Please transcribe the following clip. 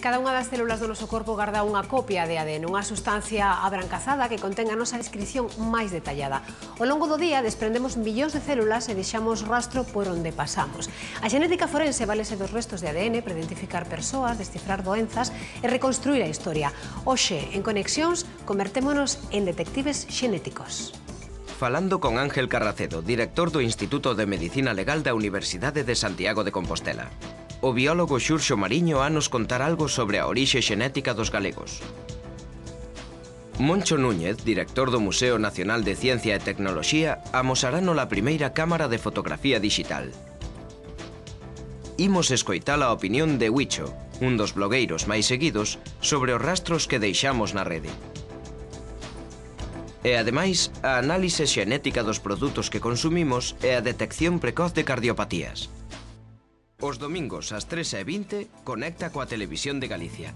Cada unha das células do noso corpo garda unha copia de ADN, unha sustancia abrancazada que contén a nosa descripción máis detallada. Ao longo do día desprendemos millóns de células e deixamos rastro por onde pasamos. A xenética forense valese dos restos de ADN para identificar persoas, descifrar doenzas e reconstruir a historia. Oxe, en Conexións, convertémonos en detectives xenéticos. Falando con Ángel Carracedo, director do Instituto de Medicina Legal da Universidade de Santiago de Compostela o biólogo Xurxo Mariño a nos contar algo sobre a orixe xenética dos galegos. Moncho Núñez, director do Museo Nacional de Ciencia e Tecnoloxía, amosarano la primeira cámara de fotografía digital. Imos escoitar a opinión de Huicho, un dos blogueiros máis seguidos, sobre os rastros que deixamos na rede. E ademais, a análise xenética dos produtos que consumimos e a detección precoz de cardiopatías. Os domingos ás 3 e 20 conecta coa Televisión de Galicia.